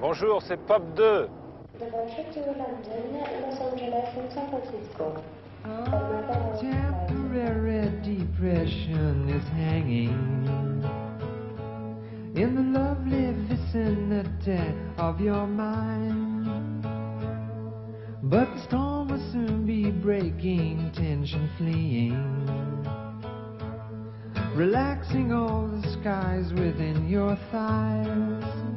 Bonjour, c'est Pop 2. Departure to London, Los Angeles, and San Francisco. Oh, temporary depression is hanging in the lovely vicinity of your mind. But the storm will soon be breaking, tension fleeing, relaxing all the skies within your thighs.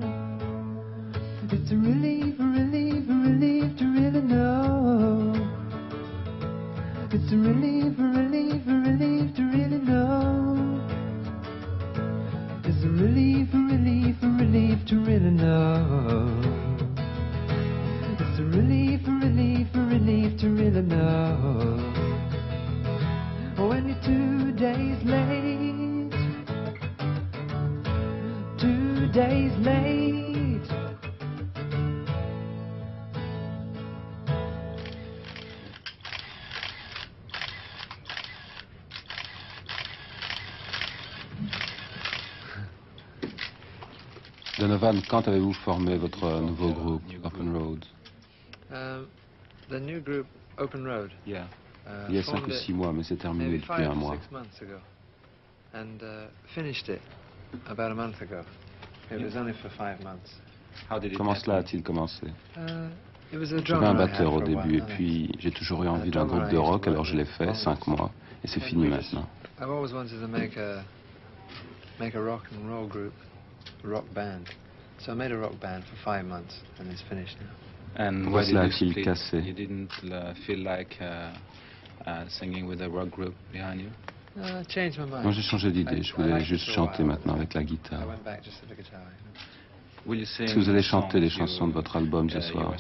A relief, a relief, a relief to really know. It's a relief, a relief, a relief to really know. It's a relief, a relief, a relief to really know. It's a relief, a relief, a relief to really know. When you're two days late, two days late. Donovan, quand avez-vous formé votre nouveau groupe, Open Road the new group, Open Road. Yeah. Uh, Il y a cinq formed ou it six mois, mais c'est terminé depuis un mois. and uh, finished it about a month ago. It was only for five months. Comment cela a-t-il commencé? Uh, it was a J'avais drummer un batteur au début, et and puis j'ai toujours eu envie d'un groupe de rock, alors je l'ai fait, cinq mois, et c'est fini maintenant. I've always wanted to make a make a rock and roll group, a rock band. And cela a-t-il cassé? You didn't uh, feel like uh, uh, singing with a rock group behind you? Moi, j'ai changé d'idée. Je voulais juste chanter maintenant avec la guitare. Est-ce que vous allez chanter les chansons de votre album ce uh, soir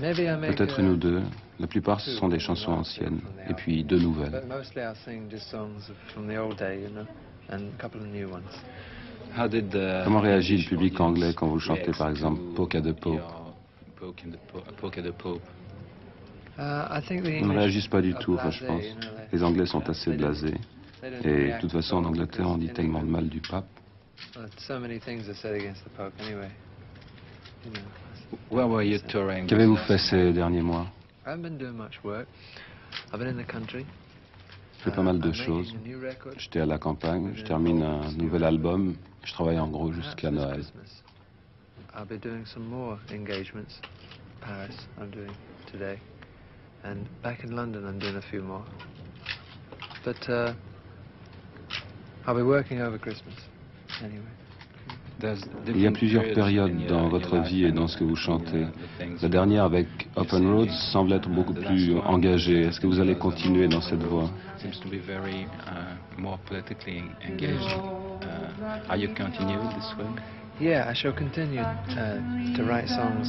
Peut-être une ou deux. La plupart, ce sont des chansons anciennes, et puis deux nouvelles. Comment réagit le public anglais quand vous chantez par exemple Poke de Pope? Ils ne réagissent pas du tout, je pense. Les Anglais sont assez blasés. Et de toute façon, en Angleterre, on dit tellement de mal du pape. Qu'avez-vous fait ces derniers mois? J'ai fait pas mal de choses. J'étais à la campagne, je termine un nouvel album, je travaille en gros jusqu'à Noël. I'll be doing some more engagements. Paris, I'm doing today. And back in London, I'm doing a few more. But uh, I'll be working over Christmas anyway. Il y a plusieurs périodes dans votre vie et dans ce que vous chantez. La dernière avec Open Roads semble être beaucoup plus engagée. Est-ce que vous allez continuer dans cette voie?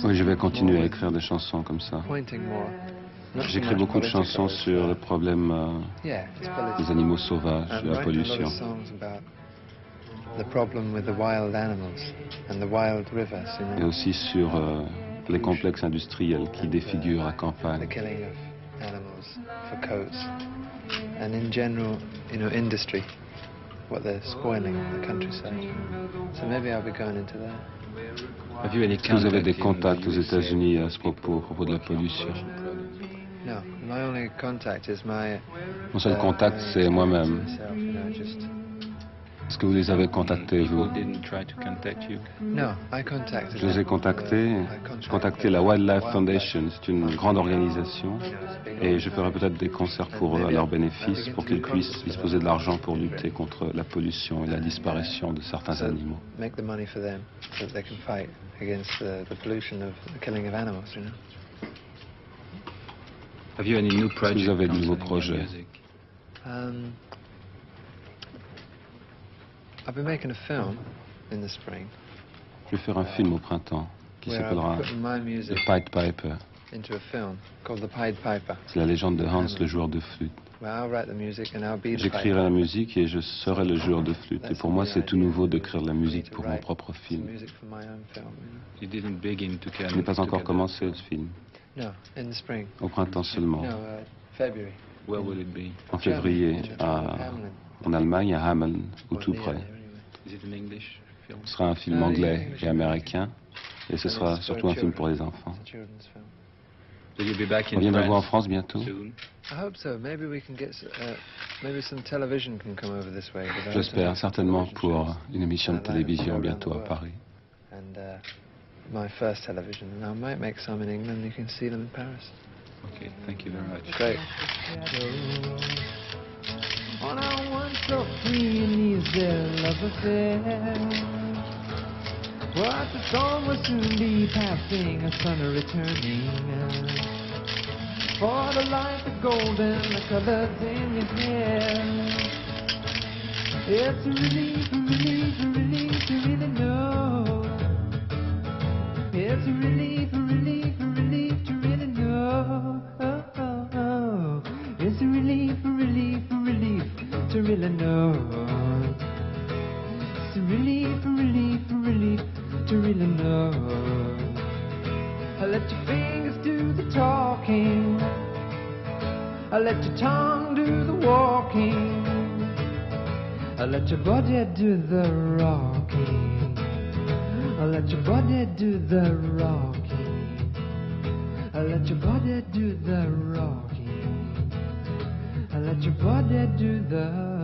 Oui, je vais continuer à écrire des chansons comme ça. J'écris beaucoup de chansons sur le problème euh, des animaux sauvages, de la pollution. Et aussi sur euh, les complexes industriels qui défigurent la campagne. Est-ce que vous avez des contacts aux États-Unis à ce propos, à propos de la pollution? Mon seul contact, c'est moi-même. Est-ce que vous les avez contactés, vous Je les ai contactés. J'ai contacté la Wildlife Foundation, c'est une grande organisation, et je ferai peut-être des concerts pour eux à leur bénéfice, pour qu'ils puissent disposer de l'argent pour lutter contre la pollution et la disparition de certains animaux. Avez-vous avez de nouveaux projets? Je vais faire un film au printemps qui s'appellera The Pied Piper. C'est la légende de Hans, le joueur de flûte. J'écrirai la musique et je serai le joueur de flûte. Et pour moi, c'est tout nouveau d'écrire la musique pour mon propre film. Je n'ai pas encore commencé le film. Au printemps seulement. En février, à, en Allemagne, à Hameln, ou tout près. Ce sera un film anglais et américain, et ce sera surtout un film pour les enfants. On Reviendrez-vous en France bientôt. J'espère, certainement pour une émission de télévision bientôt à Paris. my first television, On our one so free and easy love affair. But the storm will soon be passing, a sun returning. For the light, the golden, the colors in your hair. It's a relief, a relief, a relief Let your tongue do the walking. Let your body do the rocking. Let your body do the rocking. Let your body do the rocking. Let your body do the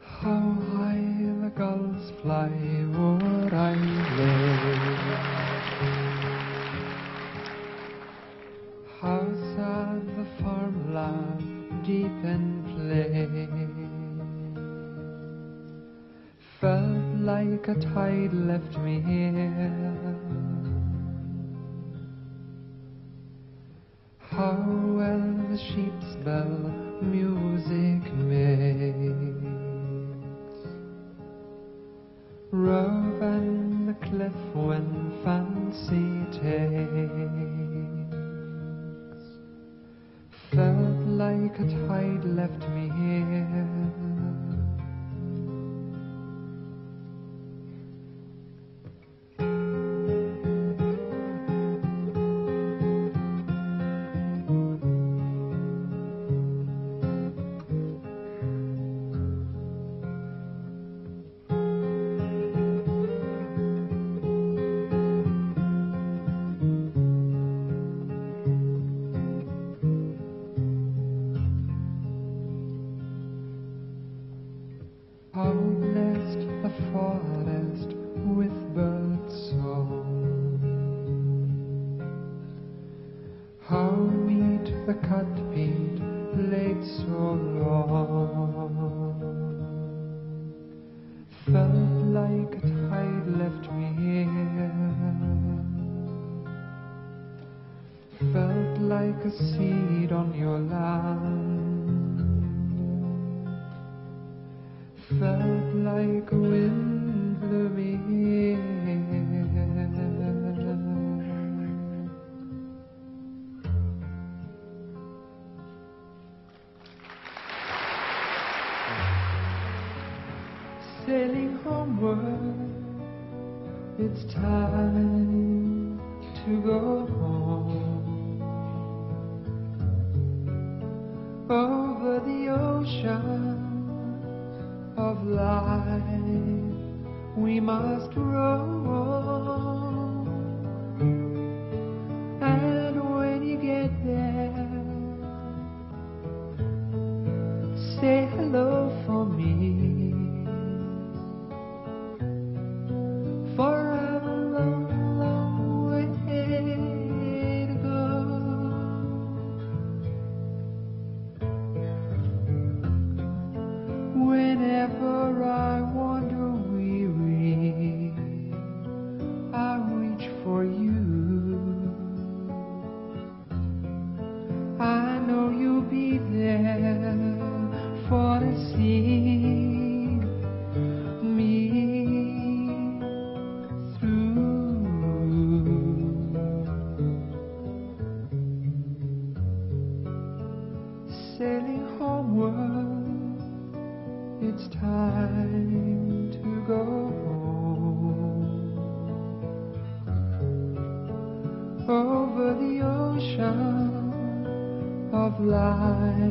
How high the gulls fly where I live. How sad the farmland deep in play. Felt like a tide left me How well the sheep's bell music makes. Rove and the cliff when fancy takes. Felt like a tide left me here. So la felt like a Sailing homeward, it's time to go home. Over the ocean of life we must roam ocean of life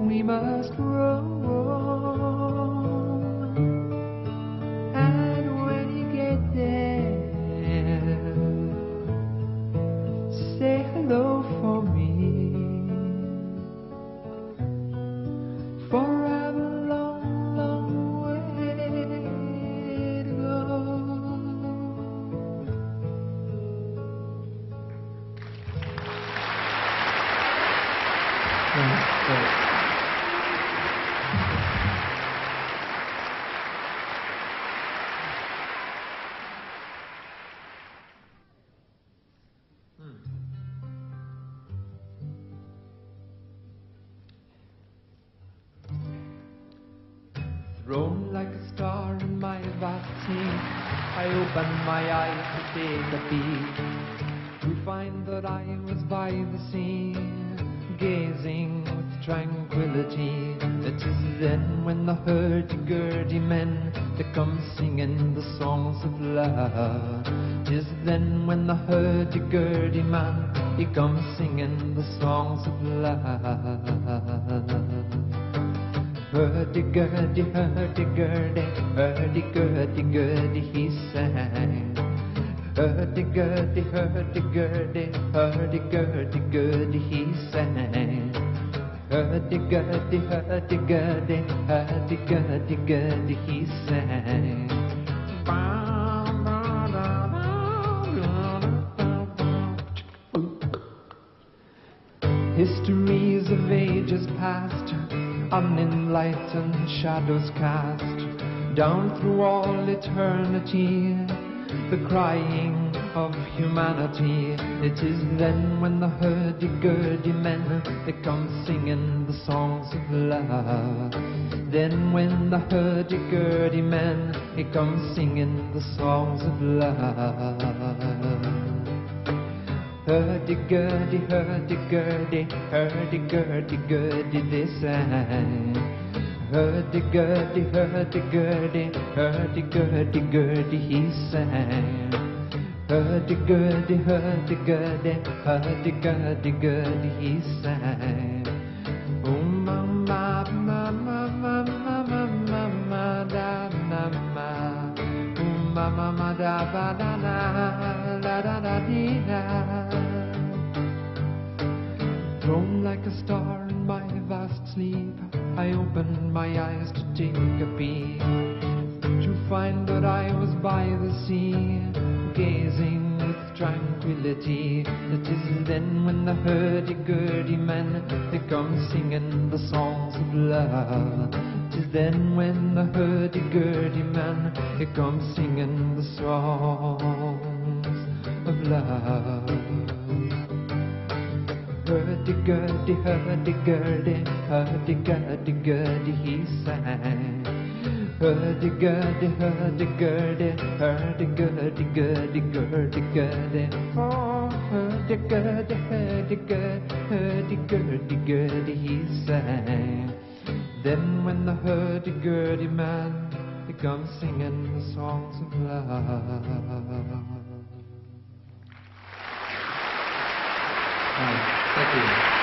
we must roam. Like a star in my vast sea, I opened my eyes to take a peek, to find that I was by the sea, gazing with tranquility. It is then when the hurdy-gurdy men they come singing the songs of love. Tis then when the hurdy-gurdy man he comes singing the songs of love. Hurdy-gurdy, hurdy-gurdy, hurdy-gurdy-gurdy, he sang. Hurdy-gurdy, hurdy-gurdy, hurdy-gurdy-gurdy, he sang. Hurdy-gurdy, hurdy-gurdy, hurdy-gurdy-gurdy, he sang. Histories of ages past, unenlightened shadows cast down through all eternity. The crying of humanity. It is then when the hurdy-gurdy men they come singing the songs of love. Then when the hurdy-gurdy men they come singing the songs of love. Hurdy-gurdy, hurdy-gurdy, hurdy-gurdy-gurdy, they sang. Hurdy-gurdy, hurdy-gurdy, hurdy-gurdy-gurdy, he sang. Hurdy-gurdy, hurdy-gurdy, hurdy-gurdy-gurdy, he sang. I opened my eyes to take a peek, to find that I was by the sea, gazing with tranquility. It is then when the hurdy-gurdy men they come singing the songs of love. It is then when the hurdy-gurdy man they come singing the songs of love. Hurdy-gurdy, hurdy-gurdy, hurdy-gurdy-gurdy, he sang. Hurdy-gurdy, hurdy-gurdy, hurdy-gurdy-gurdy, gurdy-gurdy. Oh, hurdy-gurdy, hurdy-gurdy, hurdy-gurdy-gurdy, he sang. Then when the hurdy-gurdy man, he comes singing the songs of love. Thank you. Aqui.